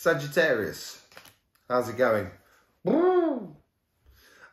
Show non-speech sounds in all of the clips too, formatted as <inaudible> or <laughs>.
Sagittarius, how's it going?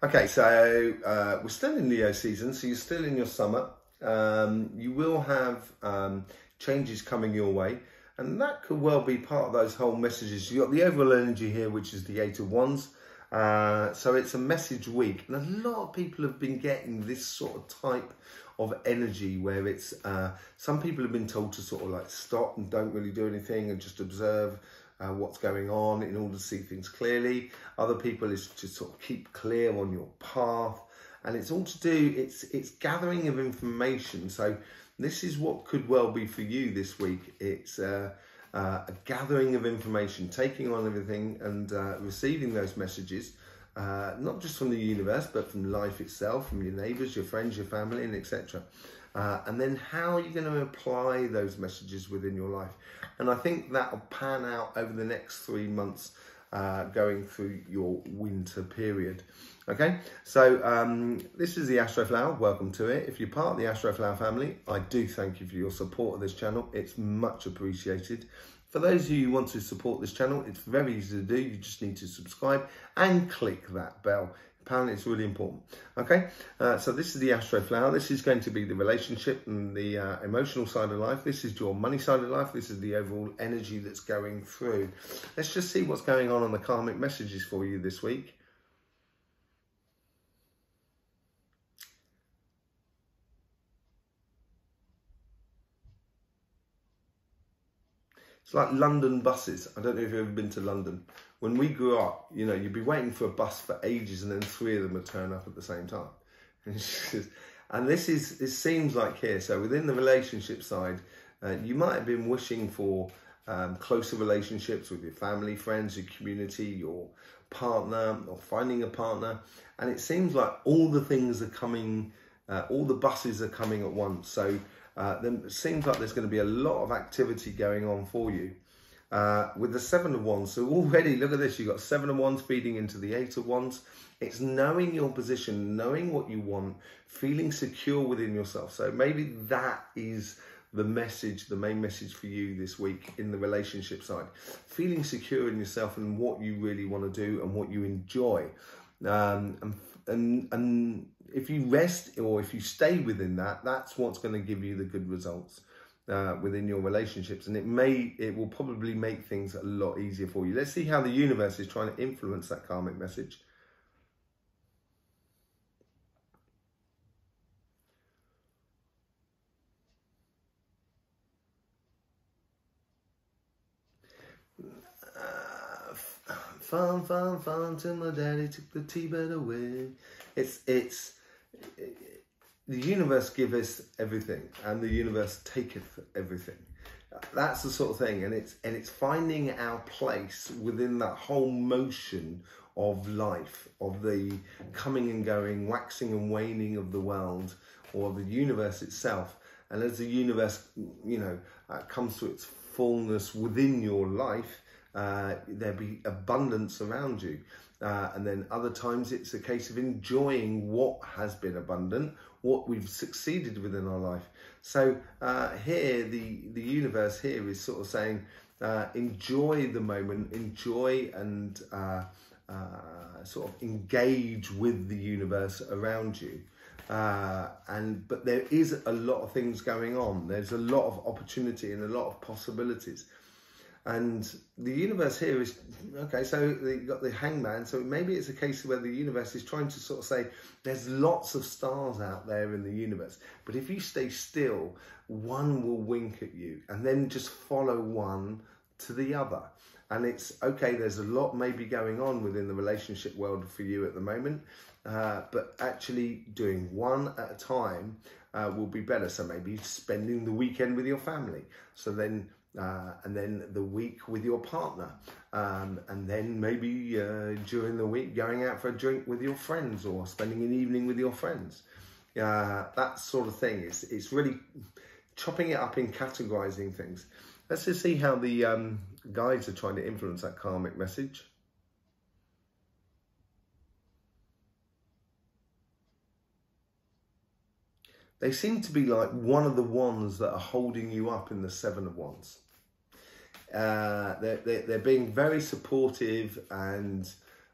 Okay, so uh, we're still in Leo season, so you're still in your summer. Um, you will have um, changes coming your way, and that could well be part of those whole messages. You've got the overall energy here, which is the Eight of Wands. Uh, so it's a message week, and a lot of people have been getting this sort of type of energy where it's uh, some people have been told to sort of like stop and don't really do anything and just observe uh, what's going on in order to see things clearly. Other people is to sort of keep clear on your path, and it's all to do. It's it's gathering of information. So this is what could well be for you this week. It's uh, uh, a gathering of information, taking on everything and uh, receiving those messages, uh, not just from the universe, but from life itself, from your neighbours, your friends, your family, and etc. Uh, and then how are you going to apply those messages within your life? And I think that'll pan out over the next three months uh, going through your winter period. Okay, so um, this is the Astroflower. Welcome to it. If you're part of the Astroflower family, I do thank you for your support of this channel. It's much appreciated. For those of you who want to support this channel, it's very easy to do. You just need to subscribe and click that bell. Apparently, it's really important. Okay, uh, so this is the Astroflower. This is going to be the relationship and the uh, emotional side of life. This is your money side of life. This is the overall energy that's going through. Let's just see what's going on on the karmic messages for you this week. It's like London buses. I don't know if you've ever been to London. When we grew up, you know, you'd be waiting for a bus for ages and then three of them would turn up at the same time. <laughs> And, this is, it seems like here, so within the relationship side, uh, you might have been wishing for um, closer relationships with your family, friends, your community, your partner, or finding a partner. And it seems like all the things are coming, uh, all the buses are coming at once. So uh, then it seems like there's going to be a lot of activity going on for you. Uh, with the seven of wands, so already look at this, you've got seven of wands feeding into the eight of wands. It's knowing your position, knowing what you want, feeling secure within yourself. So maybe that is the message, the main message for you this week in the relationship side. Feeling secure in yourself and what you really want to do and what you enjoy. Um, and, and, and if you rest or if you stay within that, that's what's going to give you the good results uh, within your relationships. And it may, it will probably make things a lot easier for you. Let's see how the universe is trying to influence that karmic message. Fun, fun, fun till my daddy took the T-Bird away. It's, it's, the universe giveth everything and the universe taketh everything. That's the sort of thing and it's and it's finding our place within that whole motion of life of the coming and going waxing and waning of the world or the universe itself. And as the universe you know uh, comes to its fullness within your life uh, there be abundance around you. Uh, and then other times it's a case of enjoying what has been abundant, what we've succeeded within our life. So uh, here, the, the universe here is sort of saying, uh, enjoy the moment, enjoy and uh, uh, sort of engage with the universe around you. Uh, and but there is a lot of things going on. There's a lot of opportunity and a lot of possibilities. And the universe here is okay. So you've got the hangman. So maybe it's a case where the universe is trying to sort of say there's lots of stars out there in the universe, but if you stay still, one will wink at you, and then just follow one to the other. And it's okay. There's a lot maybe going on within the relationship world for you at the moment, uh, but actually doing one at a time uh, will be better. So maybe spending the weekend with your family. So then uh, and then the week with your partner, um, and then maybe uh, during the week going out for a drink with your friends or spending an evening with your friends. Uh, that sort of thing. It's, it's really chopping it up in categorizing things. Let's just see how the um, guides are trying to influence that karmic message. They seem to be like one of the ones that are holding you up in the Seven of Wands uh, they're, they're, being very supportive and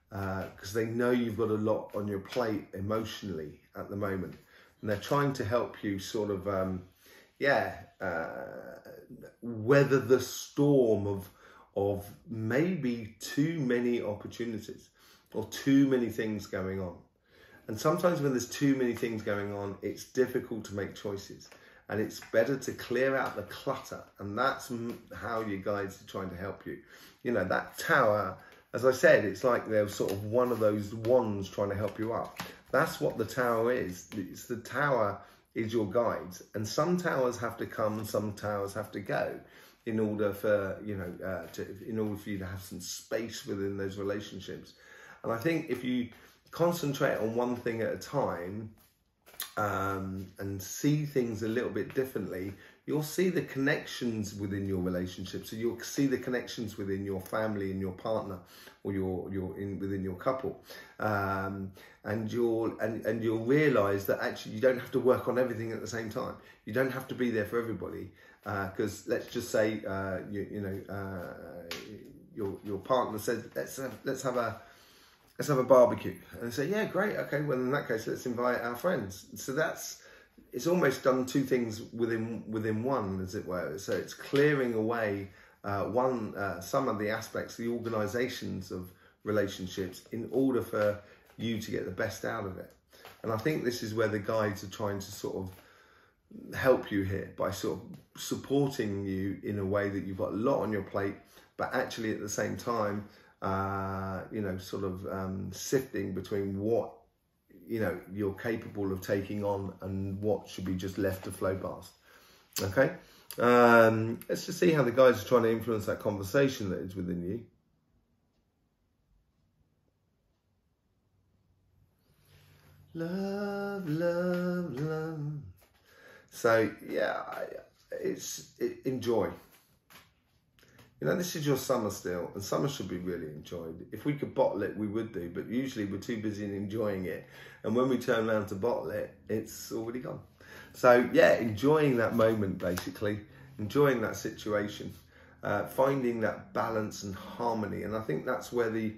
because uh, they know you've got a lot on your plate emotionally at the moment. And they're trying to help you sort of um, yeah uh, weather the storm of of maybe too many opportunities or too many things going on. And sometimes when there's too many things going on it's difficult to make choices and it's better to clear out the clutter and that's how your guides are trying to help you. You know that tower as i said it's like they're sort of one of those wands trying to help you up. That's what the tower is. It's the tower is your guides and some towers have to come some towers have to go in order for you know uh, to in order for you to have some space within those relationships. And i think if you concentrate on one thing at a time um, and see things a little bit differently, you'll see the connections within your relationship. So you'll see the connections within your family and your partner, or your your in within your couple, um, and you'll and and you'll realise that actually you don't have to work on everything at the same time. You don't have to be there for everybody because uh, let's just say uh, you you know uh, your your partner says let's have, let's have a let's have a barbecue. And they say, yeah, great. Okay, well, in that case, let's invite our friends. So that's, it's almost done two things within within one, as it were. So it's clearing away uh, one, uh, some of the aspects, the organizations of relationships in order for you to get the best out of it. And I think this is where the guides are trying to sort of help you here by sort of supporting you in a way that you've got a lot on your plate, but actually at the same time, uh, you know, sort of um, sifting between what you know you're capable of taking on and what should be just left to flow past. Okay, um, let's just see how the guys are trying to influence that conversation that is within you. Love, love, love. So yeah, it's it, enjoy. You know, this is your summer still, and summer should be really enjoyed. If we could bottle it, we would do, but usually we're too busy in enjoying it. And when we turn around to bottle it, it's already gone. So, yeah, enjoying that moment basically, enjoying that situation, uh, finding that balance and harmony. And I think that's where the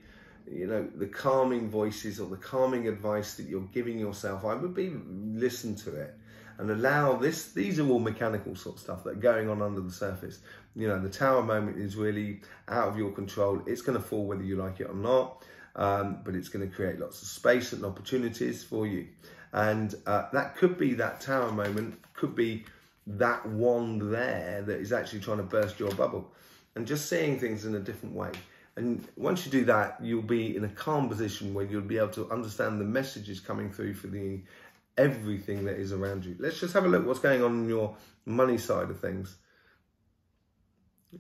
you know the calming voices or the calming advice that you're giving yourself i would be listen to it and allow this these are all mechanical sort of stuff that are going on under the surface. You know the tower moment is really out of your control. It's going to fall whether you like it or not um, but it's going to create lots of space and opportunities for you. And uh, that could be that tower moment could be that wand there that is actually trying to burst your bubble. And just seeing things in a different way. And once you do that you'll be in a calm position where you'll be able to understand the messages coming through for the everything that is around you. Let's just have a look what's going on in your money side of things.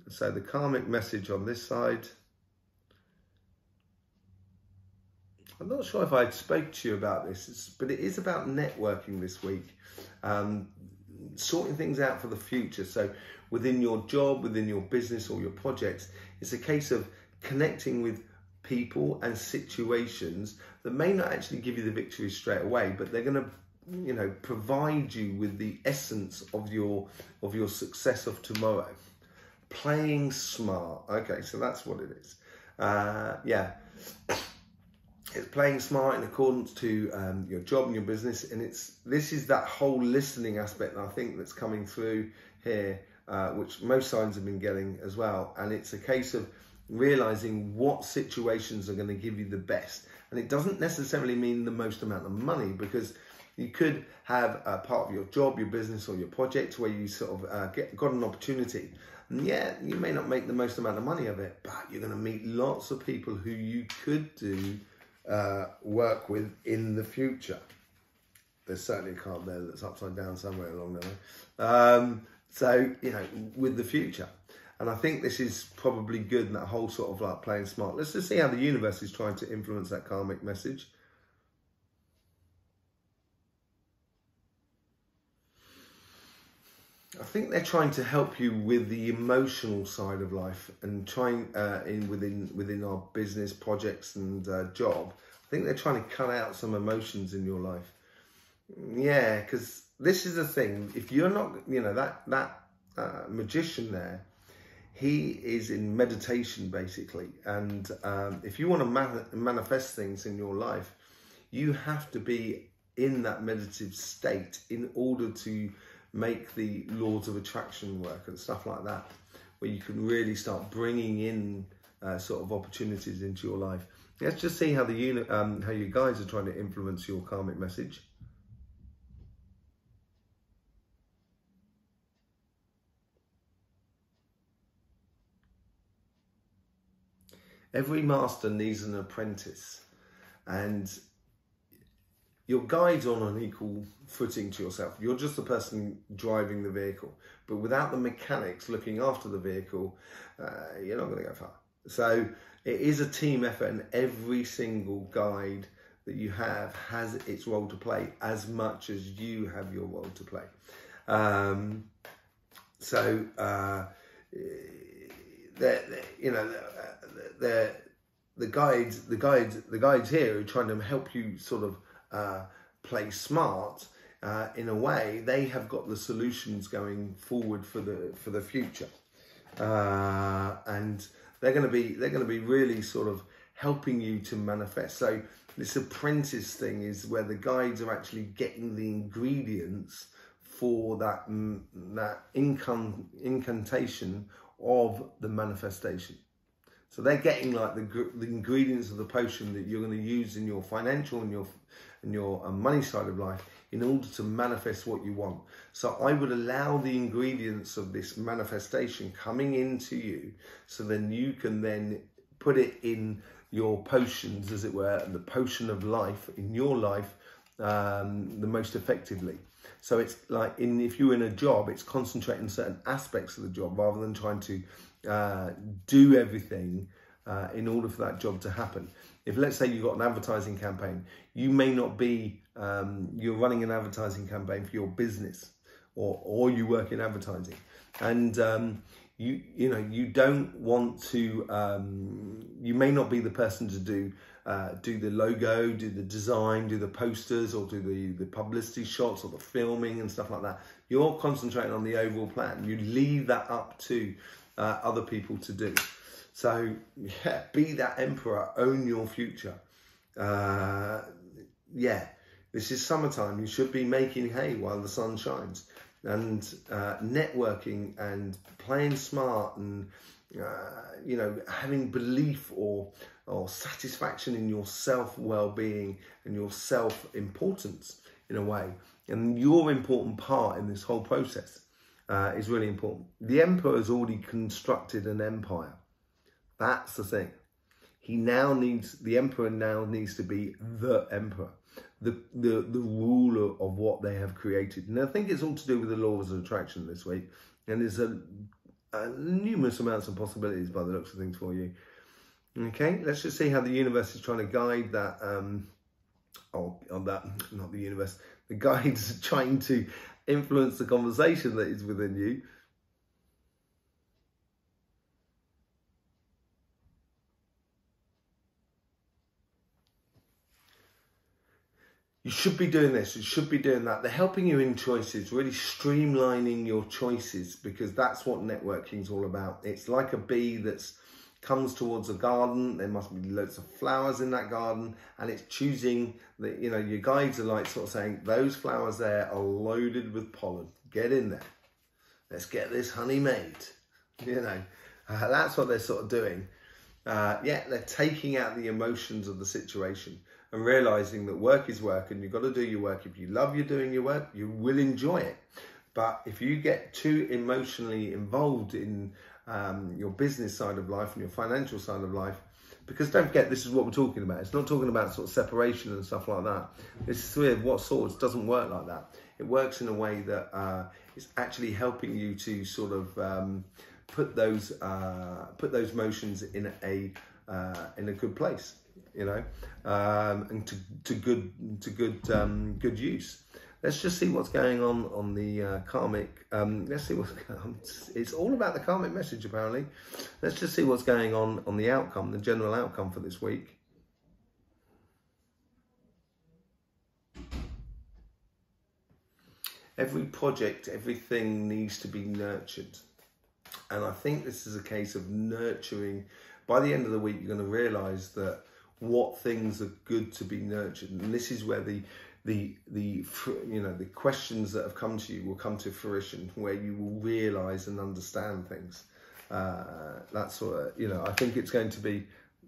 So the karmic message on this side. I'm not sure if I spoke to you about this, but it is about networking this week, um, sorting things out for the future. So within your job, within your business or your projects, it's a case of connecting with people and situations that may not actually give you the victory straight away, but they're going to you know provide you with the essence of your of your success of tomorrow. Playing smart. Okay so that's what it is. Uh, yeah. <coughs> It's playing smart in accordance to um, your job and your business and it's this is that whole listening aspect i think that's coming through here uh, which most signs have been getting as well. And it's a case of realizing what situations are going to give you the best. And it doesn't necessarily mean the most amount of money because you could have a part of your job, your business, or your project where you sort of uh, get got an opportunity. And yeah, you may not make the most amount of money of it, but you're going to meet lots of people who you could do uh, work with in the future. There's certainly a card there that's upside down somewhere along the way. Um, so you know, with the future. And I think this is probably good in that whole sort of like playing smart. Let's just see how the universe is trying to influence that karmic message. I think they're trying to help you with the emotional side of life and trying uh, in within within our business projects and uh, job. I think they're trying to cut out some emotions in your life. Yeah, because this is the thing. If you're not, you know, that that uh, magician there, he is in meditation basically. And um, if you want to man- manifest things in your life, you have to be in that meditative state in order to make the laws of attraction work and stuff like that, where you can really start bringing in uh, sort of opportunities into your life. Let's just see how the unit, um, how you guys are trying to influence your karmic message. Every master needs an apprentice, and your guide's on an equal footing to yourself. You're just the person driving the vehicle, but without the mechanics looking after the vehicle, uh, you're not going to go far. So it is a team effort, and every single guide that you have has its role to play as much as you have your role to play. Um, so, uh, you know, the guides, the guides, the guides here are trying to help you sort of uh, play smart uh, in a way. They have got the solutions going forward for the for the future, uh, and they're going to be they're going to be really sort of helping you to manifest. So this apprentice thing is where the guides are actually getting the ingredients for that that income incantation of the manifestation. So they're getting like the, the ingredients of the potion that you're going to use in your financial and your and your uh, money side of life in order to manifest what you want. So I would allow the ingredients of this manifestation coming into you, so then you can then put it in your potions, as it were, the potion of life in your life um, the most effectively. So it's like in if you're in a job, it's concentrating certain aspects of the job rather than trying to uh, do everything uh, in order for that job to happen. If let's say you've got an advertising campaign, you may not be, um, you're running an advertising campaign for your business or, or you work in advertising and um, you, you know, you don't want to, um, you may not be the person to do, uh, do the logo, do the design, do the posters or do the, the publicity shots or the filming and stuff like that. You're concentrating on the overall plan. You leave that up to uh, other people to do. So, yeah, be that emperor, own your future. Uh, yeah, this is summertime. You should be making hay while the sun shines. And uh, networking and playing smart and, uh, you know, having belief or, or satisfaction in your self well being and your self importance in a way. And your important part in this whole process uh, is really important. The emperor has already constructed an empire. That's the thing. He now needs, the emperor now needs to be the emperor, the, the, the ruler of what they have created. And I think it's all to do with the laws of attraction this week. And there's a, a numerous amounts of possibilities by the looks of things for you. Okay, let's just see how the universe is trying to guide that. Um, oh, on that, not the universe. The guides <laughs> trying to influence the conversation that is within you. You should be doing this, you should be doing that. They're helping you in choices, really streamlining your choices because that's what networking is all about. It's like a bee that's comes towards a garden. There must be loads of flowers in that garden, and it's choosing the, you know, your guides are like sort of saying, those flowers there are loaded with pollen. Get in there. Let's get this honey made. You know, uh, that's what they're sort of doing. Uh, yeah, they're taking out the emotions of the situation and realizing that work is work and you've got to do your work. If you love you doing your work, you will enjoy it. But if you get too emotionally involved in um, your business side of life and your financial side of life. Because don't forget, this is what we're talking about. It's not talking about sort of separation and stuff like that. This is with what sorts doesn't work like that. It works in a way that uh, is actually helping you to sort of um, put those uh, put those motions in a uh, in a good place, you know, um, and to, to good to good um, good use let's just see what's going on on the uh, karmic. Um, let's see what's. <laughs> It's all about the karmic message, apparently. Let's just see what's going on on the outcome, the general outcome for this week. Every project, everything needs to be nurtured. And I think this is a case of nurturing. By the end of the week, you're going to realize that what things are good to be nurtured. And this is where the the the you know the questions that have come to you will come to fruition where you will realize and understand things. Uh, that sort of you know i think it's going to be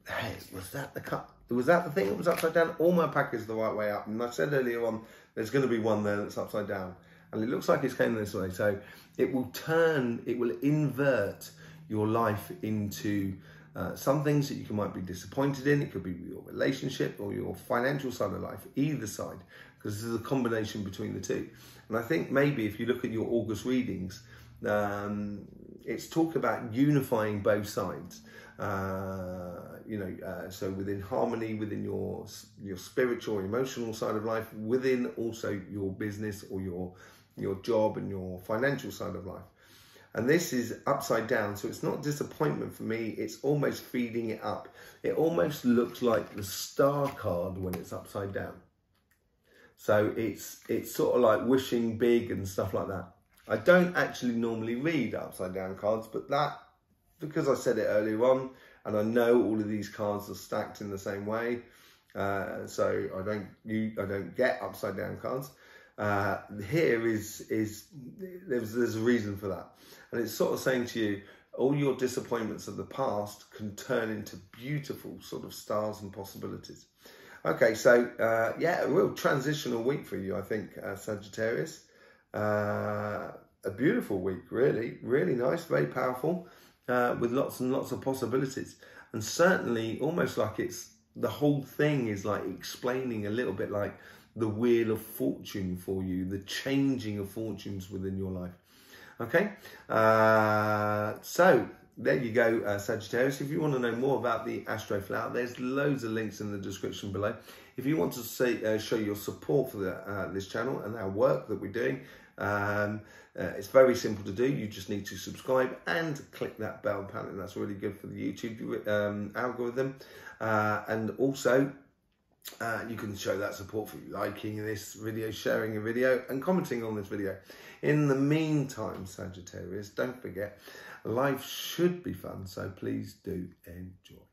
hey was that the cut was that the thing that was upside down? All my pack is the right way up. And i said earlier on there's going to be one there that's upside down. And it looks like it's going this way. So it will turn it will invert your life into uh, some things that you might be disappointed in, it could be your relationship or your financial side of life, either side, because this is a combination between the two. And I think maybe if you look at your August readings, um, it's talk about unifying both sides. Uh, you know, uh, so within harmony, within your your spiritual, emotional side of life, within also your business or your your job and your financial side of life. And this is upside down, so it's not disappointment for me, it's almost feeding it up. It almost looks like the star card when it's upside down. So it's it's sort of like wishing big and stuff like that. I don't actually normally read upside down cards, but that because I said it earlier on, and I know all of these cards are stacked in the same way, uh, so I don't you I don't get upside down cards. Uh, here is is there's there's a reason for that, and it's sort of saying to you, all your disappointments of the past can turn into beautiful sort of stars and possibilities. Okay, so uh, yeah, a real transitional week for you, I think, uh, Sagittarius. Uh, a beautiful week, really, really nice, very powerful, uh, with lots and lots of possibilities, and certainly almost like it's the whole thing is like explaining a little bit like the wheel of fortune for you, the changing of fortunes within your life. Okay, uh, so there you go, uh, Sagittarius. If you want to know more about the Astroflower, there's loads of links in the description below. If you want to say, uh, show your support for the, uh, this channel and our work that we're doing, um, uh, it's very simple to do. You just need to subscribe and click that bell button. That's really good for the YouTube um, algorithm. Uh, and also, uh, you can show that support for liking this video, sharing a video, and commenting on this video. In the meantime, Sagittarius, don't forget, life should be fun, so please do enjoy.